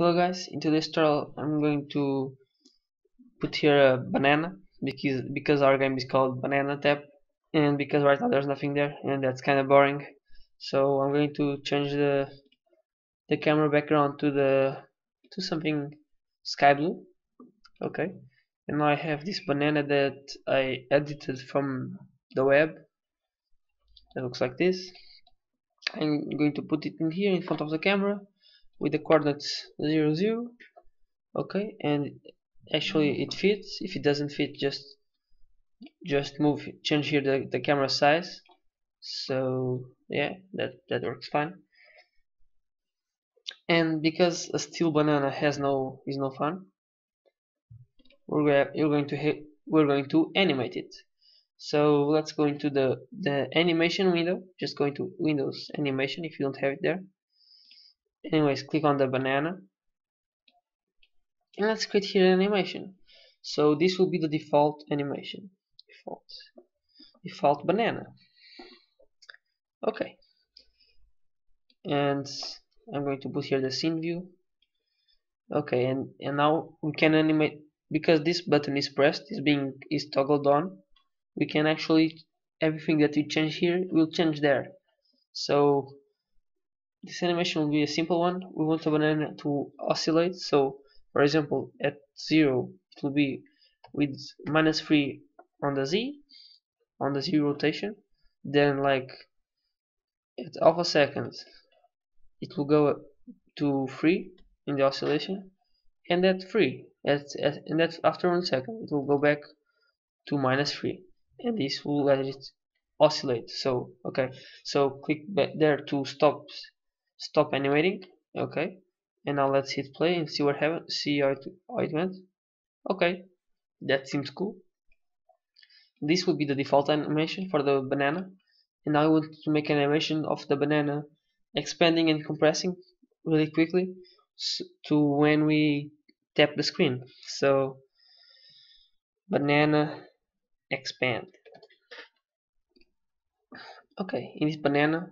Hello guys, in today's tutorial I'm going to put here a banana because because our game is called Banana Tap and because right now there's nothing there and that's kind of boring. So I'm going to change the the camera background to the to something sky blue. Okay. And now I have this banana that I edited from the web. It looks like this. I'm going to put it in here in front of the camera with the coordinates 0 0 okay and actually it fits. If it doesn't fit just just move change here the, the camera size. So yeah that that works fine. And because a still banana has no is no fun we're, you're going to hit, we're going to animate it. So let's go into the the animation window. Just go into windows animation if you don't have it there anyways click on the banana. And let's create here an animation. So this will be the default animation. Default. Default banana. Okay. And I'm going to put here the scene view. Okay and and now we can animate because this button is pressed is being is toggled on we can actually everything that we change here will change there. So this animation will be a simple one. We want the banana to oscillate. So for example at 0 it will be with minus 3 on the z on the z rotation. Then like at half a second it will go to 3 in the oscillation. And at 3 at, at, and that's after one second it will go back to minus 3 and this will let it oscillate. So okay. So click back there to stop stop animating. Okay. And now let's hit play and see what happened see how it, how it went. Okay. That seems cool. This will be the default animation for the banana. And I want to make an animation of the banana expanding and compressing really quickly to when we tap the screen. So banana expand. Okay. In this banana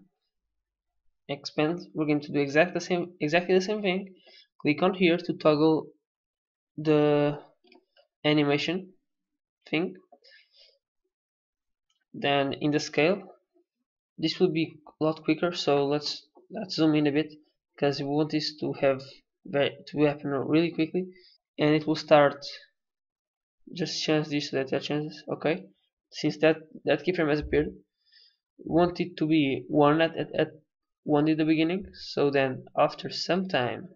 expand we're going to do exactly the same exactly the same thing. Click on here to toggle the animation thing. Then in the scale this will be a lot quicker so let's let's zoom in a bit because we want this to have very to happen really quickly. And it will start just change this so that that changes okay? Since that that keyframe has appeared want it to be one at, at, at one in the beginning so then after some time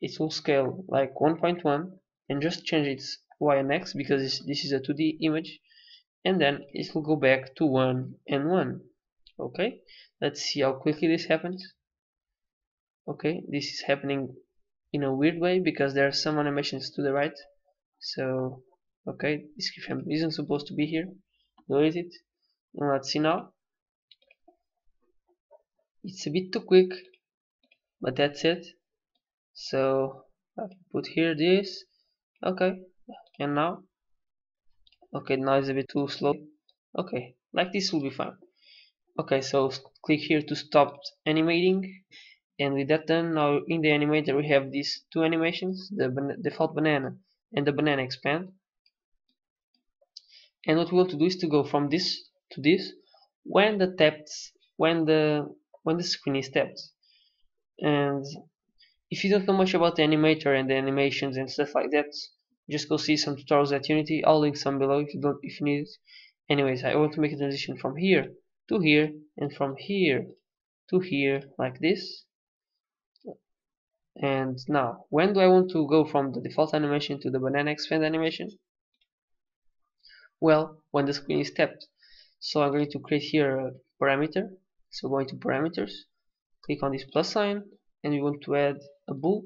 it will scale like 1.1 and just change its y and x because this is a 2d image and then it will go back to 1 and 1 okay let's see how quickly this happens. Okay this is happening in a weird way because there are some animations to the right. So okay this keyframe isn't supposed to be here. Delete it? And let's see now it's a bit too quick but that's it. So I put here this. Okay and now? Okay now it's a bit too slow. Okay like this will be fine. Okay so click here to stop animating and with that done now in the animator we have these two animations the ban default banana and the banana expand. And what we want to do is to go from this to this. When the taps when the when the screen is tapped. And if you don't know much about the animator and the animations and stuff like that just go see some tutorials at Unity. I'll link some below if you don't if you need it. Anyways I want to make a transition from here to here and from here to here like this. And now when do I want to go from the default animation to the banana expand animation? Well when the screen is tapped. So I'm going to create here a parameter so going to parameters click on this plus sign and we want to add a bool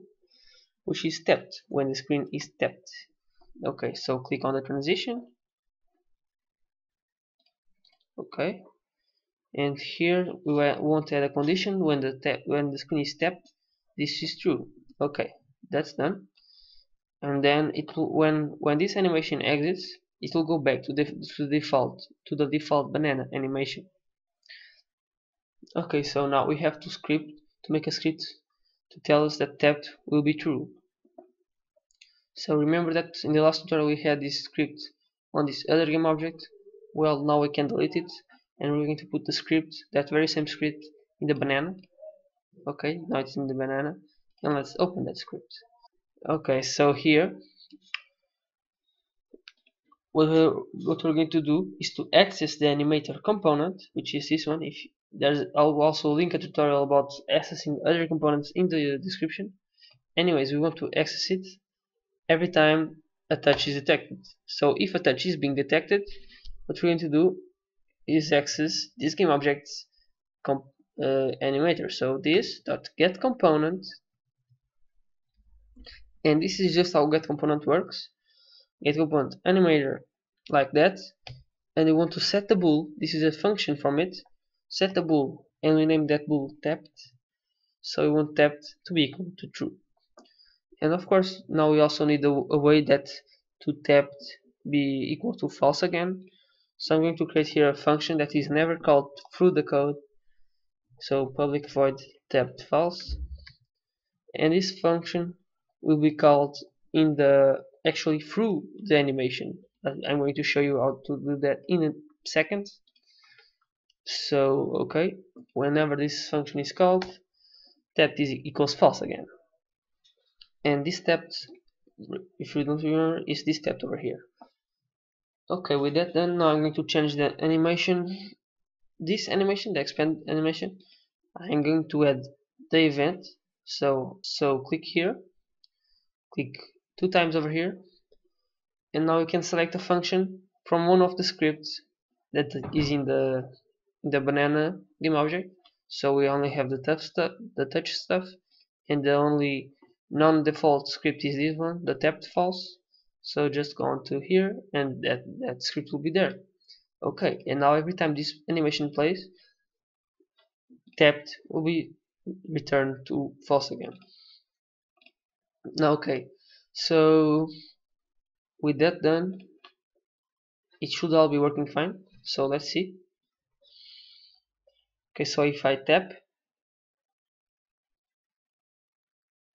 which is tapped when the screen is tapped. Okay so click on the transition. Okay and here we want to add a condition when the tap when the screen is tapped this is true. Okay that's done. And then it will when when this animation exits it will go back to the to the default to the default banana animation okay so now we have to script to make a script to tell us that tapped will be true. So remember that in the last tutorial we had this script on this other game object. Well, now we can delete it and we're going to put the script, that very same script, in the banana. Okay, now it's in the banana and let's open that script. Okay, so here what we're, what we're going to do is to access the animator component, which is this one. If there's, I'll also link a tutorial about accessing other components in the description. Anyways, we want to access it every time a touch is detected. So if a touch is being detected, what we're going to do is access this game object's uh, animator. So this dot get component, and this is just how get component works get component animator like that and we want to set the bool this is a function from it set the bool and we name that bool tapped. So we want tapped to be equal to true. And of course now we also need a, a way that to tapped be equal to false again. So I'm going to create here a function that is never called through the code. So public void tapped false. And this function will be called in the actually through the animation. I'm going to show you how to do that in a second so okay whenever this function is called tapped is equals false again. And this tapped if you don't remember is this tapped over here. Okay with that then now I'm going to change the animation. This animation the expand animation I'm going to add the event. So so click here. Click two times over here. And now we can select a function from one of the scripts that is in the the banana game object. So we only have the touch stuff the touch stuff and the only non-default script is this one the tapped false. So just go on to here and that that script will be there. Okay and now every time this animation plays tapped will be returned to false again. Now okay so with that done it should all be working fine. So let's see okay so if I tap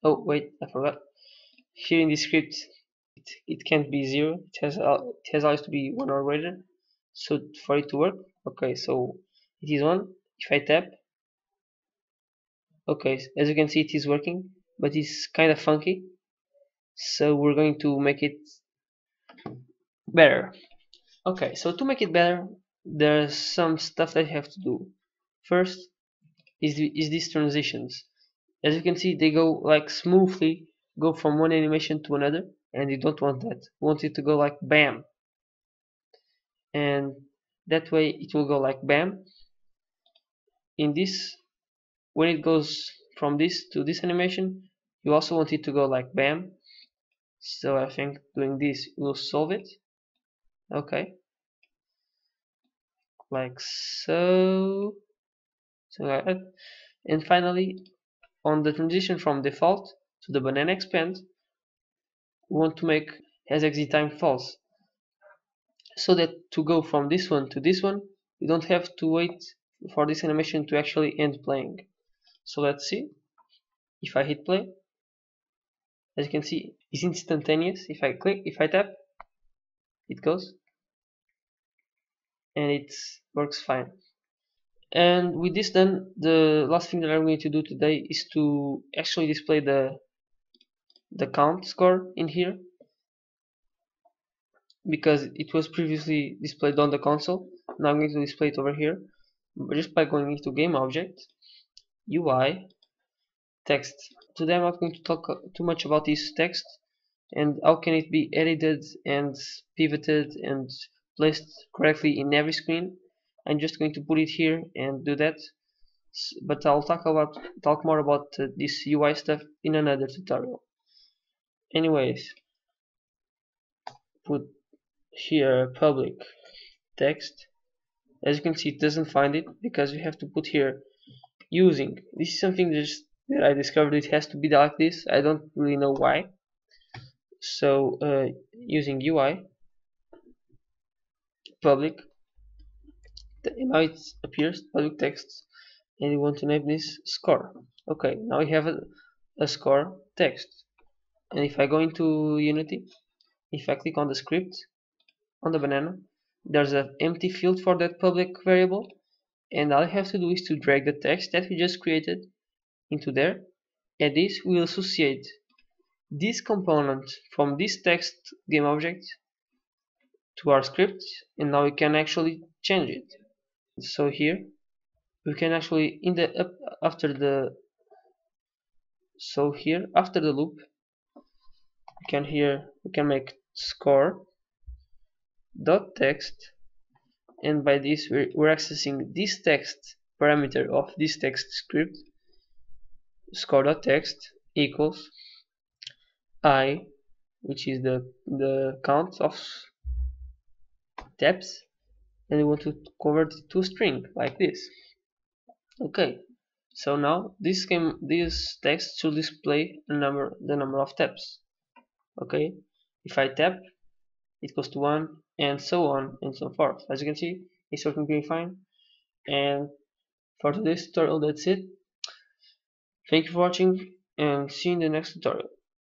oh wait I forgot. Here in the script it, it can't be zero. It has it has always to be one or greater so for it to work okay so it is one if I tap okay as you can see it is working but it's kind of funky. So we're going to make it better. Okay so to make it better there's some stuff that you have to do first is, the, is these transitions. As you can see they go like smoothly go from one animation to another and you don't want that. You want it to go like bam. And that way it will go like bam. In this when it goes from this to this animation you also want it to go like bam. So I think doing this will solve it. Okay. Like so so like that and finally on the transition from default to the banana expand we want to make has exit time false. So that to go from this one to this one we don't have to wait for this animation to actually end playing. So let's see. If I hit play as you can see it's instantaneous. If I click if I tap it goes. And it works fine and with this done the last thing that I'm going to do today is to actually display the the count score in here. Because it was previously displayed on the console. Now I'm going to display it over here. Just by going into game object UI text. Today I'm not going to talk uh, too much about this text. And how can it be edited and pivoted and placed correctly in every screen I'm just going to put it here and do that. But I'll talk about talk more about uh, this UI stuff in another tutorial. Anyways put here public text. As you can see it doesn't find it because we have to put here using. This is something just that I discovered it has to be like this. I don't really know why. So uh, using UI public now it appears public text and you want to name this score. Okay now we have a, a score text. And if I go into Unity if I click on the script on the banana there's an empty field for that public variable. And all I have to do is to drag the text that we just created into there and this will associate this component from this text game object to our script and now we can actually change it so here we can actually in the up after the so here after the loop we can here we can make score dot text. And by this we're, we're accessing this text parameter of this text script. Score dot text equals i which is the the count of taps and we want to convert it to string like this. Okay so now this game this text should display the number the number of taps. Okay if I tap it goes to 1 and so on and so forth. As you can see it's working pretty fine. And for today's tutorial that's it. Thank you for watching and see you in the next tutorial